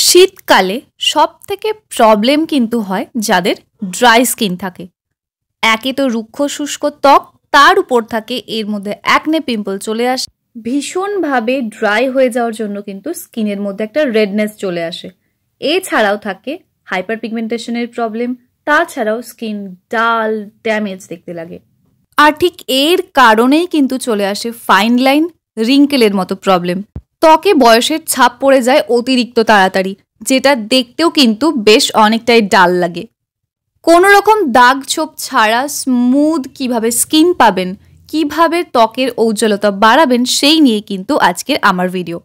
শীতকালে সব থেকে প্রবলেম কিন্তু হয় যাদের ড্রাই স্কিন থাকে। একে তো রুক্ষ শুষ্ক ত্বক, তার উপর থাকে এর মধ্যে অ্যাকনে পিম্পল চলে আসে। ভীষণভাবে ড্রাই হয়ে যাওয়ার জন্য কিন্তু স্কিনের মধ্যে একটা রেডনেস চলে আসে। এছাড়াও থাকে হাইপার পিগমেন্টেশনের প্রবলেম তাছাড়াও স্কিন ডাল ড্যামেজ দেখতে লাগে। আর ঠিক এর কারণেই কিন্তু চলে আসে ফাইন লাইন রিঙ্কেলের মতো প্রবলেম ত্বকে বয়সের ছাপ পড়ে যায় অতিরিক্ত তাড়াতাড়ি, যেটা দেখতেও কিন্তু বেশ অনেকটাই ডাল লাগে। কোনো রকম দাগ ছোপ ছাড়া স্মুথ কীভাবে স্কিন পাবেন, কীভাবে ত্বকের ঔজ্জ্বলতা বাড়াবেন, সেই নিয়ে কিন্তু আজকের আমার ভিডিও।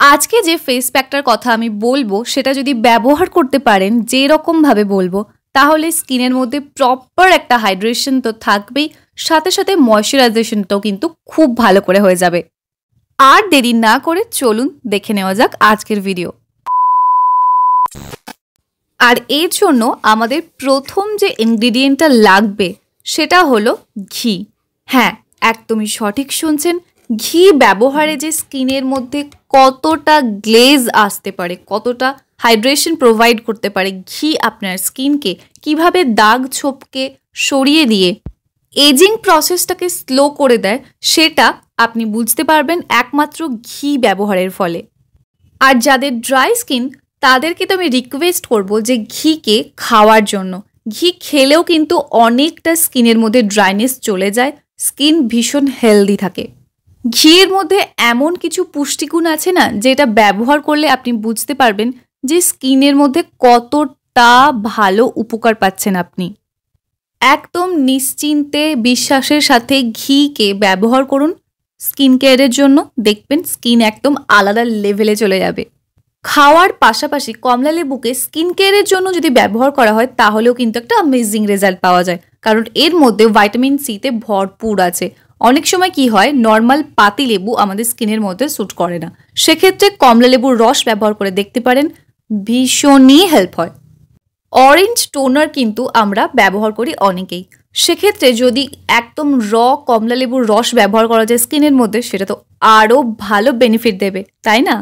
আজকে যে ফেস প্যাকটার কথা আমি বলব, সেটা যদি ব্যবহার করতে পারেন যে রকমভাবে বলব, তাহলে স্কিনের মধ্যে প্রপার একটা হাইড্রেশন তো থাকবেই, সাথে সাথে ময়শ্চারাইজেশনটাও কিন্তু খুব ভালো করে হয়ে যাবে। আর দেরি না করে চলুন দেখে নেওয়া যাক আজকের ভিডিও আর এর জন্য আমাদের প্রথম যে ইনগ্রিডিয়েন্টটা লাগবে, সেটা হলো ঘি। হ্যাঁ একদমই সঠিক শুনছেন। ঘি ব্যবহারে যে স্কিনের মধ্যে কতটা গ্লেজ আসতে পারে, কতটা হাইড্রেশন প্রোভাইড করতে পারে ঘি আপনার স্কিনকে, কীভাবে দাগ ছোপকে সরিয়ে দিয়ে এজিং প্রসেসটাকে স্লো করে দেয়, সেটা আপনি বুঝতে পারবেন একমাত্র ঘি ব্যবহারের ফলে। আর যাদের ড্রাই স্কিন তাদেরকে তো আমি রিকোয়েস্ট করব যে ঘিকে খাওয়ার জন্য। ঘি খেলেও কিন্তু অনেকটা স্কিনের মধ্যে ড্রাইনেস চলে যায়, স্কিন ভীষণ হেলদি থাকে। ঘিয়ের মধ্যে এমন কিছু পুষ্টিগুণ আছে না, যেটা ব্যবহার করলে আপনি বুঝতে পারবেন যে স্কিনের মধ্যে কতটা ভালো উপকার পাচ্ছেন আপনি। একদম নিশ্চিন্তে, বিশ্বাসের সাথে ঘিকে ব্যবহার করুন স্কিন কেয়ারের জন্য দেখবেন স্কিন একদম আলাদা লেভেলে চলে যাবে। খাওয়ার পাশাপাশি কমলা লেবুকে স্কিন কেয়ারের জন্য যদি ব্যবহার করা হয়, তাহলেও কিন্তু একটা অ্যামেজিং রেজাল্ট পাওয়া যায়। কারণ এর মধ্যে ভাইটামিন সিতে ভরপুর আছে। অনেক সময় কি হয় নর্মাল পাতি লেবু আমাদের স্কিনের মধ্যে স্যুট করে না। সেক্ষেত্রে কমলা লেবুর রস ব্যবহার করে দেখতে পারেন, ভীষণই হেল্প হয়। অরেঞ্জ টোনার কিন্তু আমরা ব্যবহার করি অনেকেই। সেক্ষেত্রে যদি একদম র কমলা লেবুর রস ব্যবহার করা যায় স্কিনের মধ্যে, সেটা তো আরও ভালো বেনিফিট দেবে, তাই না?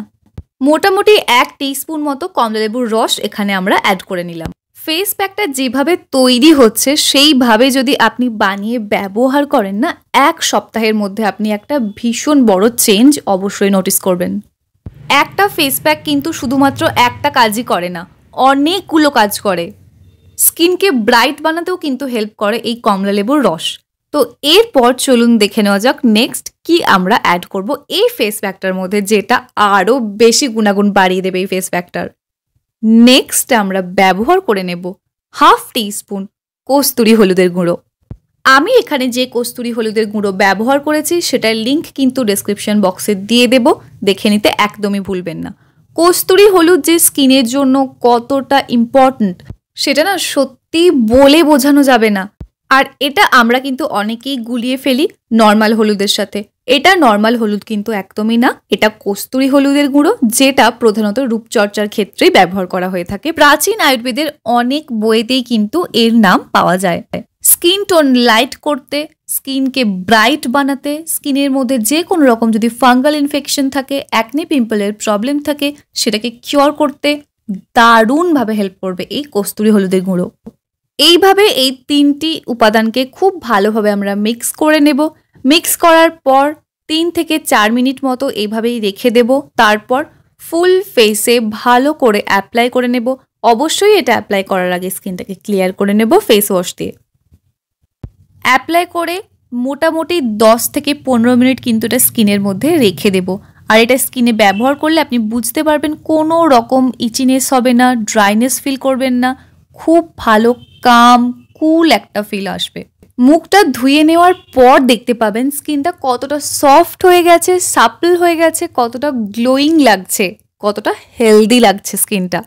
মোটামুটি এক টিস্পুন মতো কমলা লেবুর রস এখানে আমরা অ্যাড করে নিলাম। ফেস প্যাকটা যেভাবে তৈরি হচ্ছে, সেইভাবে যদি আপনি বানিয়ে ব্যবহার করেন না, এক সপ্তাহের মধ্যে আপনি একটা ভীষণ বড় চেঞ্জ অবশ্যই নোটিস করবেন। একটা ফেস প্যাক কিন্তু শুধুমাত্র একটা কাজই করে না, অনেকগুলো কাজ করে। স্কিনকে ব্রাইট বানাতেও কিন্তু হেল্প করে এই কমলা লেবুর রস। তো এরপর চলুন দেখে নেওয়া যাক নেক্সট কি আমরা অ্যাড করব এই ফেস প্যাকটার মধ্যে, যেটা আরও বেশি গুণাগুণ বাড়িয়ে দেবে এই ফেস প্যাকটার নেক্সট আমরা ব্যবহার করে নেব হাফ টি স্পুন কস্তুরি হলুদের গুঁড়ো। আমি এখানে যে কস্তুরি হলুদের গুঁড়ো ব্যবহার করেছি, সেটার লিঙ্ক কিন্তু ডেসক্রিপশন বক্সে দিয়ে দেব। দেখে নিতে একদমই ভুলবেন না। কস্তুরি হলুদ যে স্কিনের জন্য কতটা ইম্পর্ট্যান্ট সেটা না সত্যি বলে বোঝানো যাবে না। আর এটা আমরা কিন্তু অনেকেই গুলিয়ে ফেলি নর্মাল হলুদের সাথে। এটা নর্মাল হলুদ কিন্তু একদমই না। এটা কস্তুরি হলুদের গুঁড়ো, যেটা প্রধানত রূপচর্চার ক্ষেত্রেই ব্যবহার করা হয়ে থাকে। প্রাচীন আয়ুর্বেদের অনেক বইতেই কিন্তু এর নাম পাওয়া যায়। স্কিন টোন লাইট করতে, স্কিনকে ব্রাইট বানাতে, স্কিনের মধ্যে যে কোনো রকম যদি ফাঙ্গাল ইনফেকশন থাকে অ্যাকনি পিম্পলের প্রবলেম থাকে, সেটাকে কিওর করতে দারুণভাবে হেল্প করবে এই কস্তুরি হলুদের গুঁড়ো। এইভাবে এই তিনটি উপাদানকে খুব ভালোভাবে আমরা মিক্স করে নেব। মিক্স করার পর তিন থেকে চার মিনিট মতো এইভাবেই রেখে দেব। তারপর ফুল ফেসে ভালো করে অ্যাপ্লাই করে নেব। অবশ্যই এটা অ্যাপ্লাই করার আগে স্কিনটাকে ক্লিয়ার করে নেব ফেস ওয়াশ দিয়ে। অ্যাপ্লাই করে মোটামুটি দশ থেকে পনেরো মিনিট কিন্তু এটা স্কিনের মধ্যে রেখে দেব। আর এটা স্কিনে ব্যবহার করলে আপনি বুঝতে পারবেন কোনো রকম ইচিনেস হবে না ড্রাইনেস ফিল করবেন না, খুব ভালো কাম কুল একটা ফিল আসবে। মুখটা ধুয়ে নেওয়ার পর দেখতে পাবেন স্কিনটা কতটা সফট হয়ে গেছে সাপল হয়ে গেছে, কতটা গ্লোয়িং লাগছে, কতটা হেলদি লাগছে স্কিনটা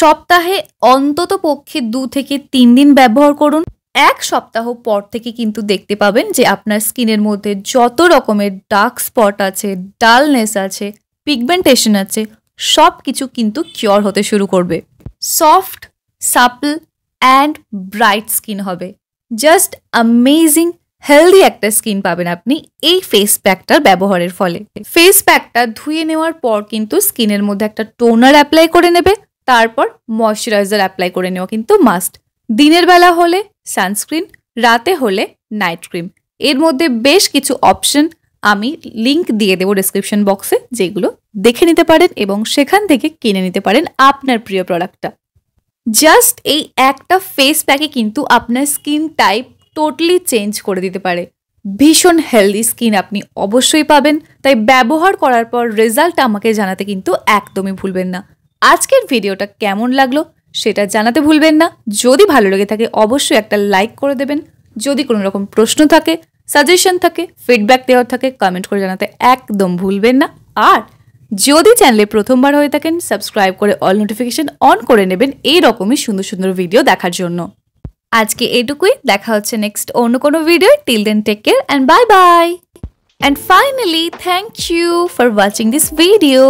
সপ্তাহে অন্তত পক্ষে দু থেকে তিন দিন ব্যবহার করুন। এক সপ্তাহ পর থেকে কিন্তু দেখতে পাবেন যে আপনার স্কিনের মধ্যে যত রকমের ডার্ক স্পট আছে ডালনেস আছে পিগমেন্টেশন আছে সব কিছু কিন্তু কিওর হতে শুরু করবে। Soft supple and bright skin হবে। জাস্ট অ্যামেজিং হেলদি একটা স্কিন পাবেন আপনি এই ফেস প্যাকটার ব্যবহারের ফলে। ফেস প্যাকটা ধুয়ে নেওয়ার পর কিন্তু স্কিনের মধ্যে একটা টোনার অ্যাপ্লাই করে নেবে, তারপর ময়শ্চারাইজার অ্যাপ্লাই করে নেওয়া কিন্তু মাস্ট দিনের বেলা হলে সানস্ক্রিন, রাতে হলে নাইট ক্রিম। এর মধ্যে বেশ কিছু অপশন আমি লিংক দিয়ে দেবো ডিসক্রিপশন বক্সে, যেগুলো দেখে নিতে পারেন এবং সেখান থেকে কিনে নিতে পারেন আপনার প্রিয় প্রোডাক্টটা। জাস্ট এই একটা ফেস প্যাকে কিন্তু আপনার স্কিন টাইপ টোটালি চেঞ্জ করে দিতে পারে। ভীষণ হেলদি স্কিন আপনি অবশ্যই পাবেন। তাই ব্যবহার করার পর রেজাল্ট আমাকে জানাতে কিন্তু একদমই ভুলবেন না। আজকের ভিডিওটা কেমন লাগল? সেটা জানাতে ভুলবেন না। যদি ভালো লেগে থাকে, অবশ্যই একটা লাইক করে দেবেন। যদি কোনো রকম প্রশ্ন থাকে সাজেশন থাকে ফিডব্যাক দেওয়ার থাকে কমেন্ট করে জানাতে একদম ভুলবেন না। আর যদি চ্যানেলে প্রথমবার হয়ে থাকেন সাবস্ক্রাইব করে অল নোটিফিকেশন অন করে নেবেন এই রকমই সুন্দর সুন্দর ভিডিও দেখার জন্য। আজকে এটুকুই, দেখা হচ্ছে নেক্সট অন্য কোনো video till then take care and bye bye and finally thank you for watching this video